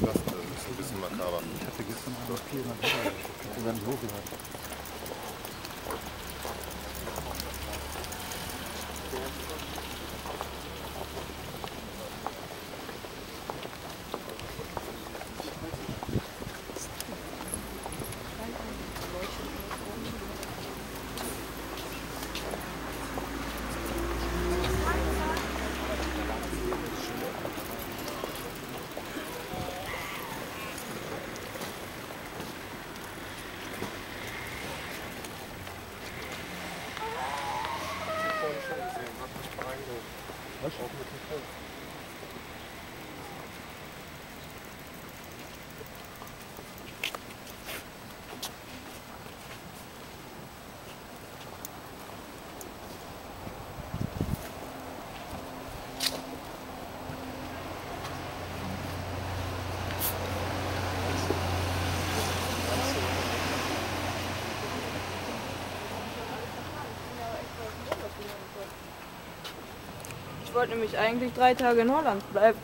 Das ist ein bisschen makaber. Ich hatte gestern noch viel in der Hand. Ich habe gar nicht hochgehört. Хорошо. Ich wollte nämlich eigentlich drei Tage in Holland bleiben.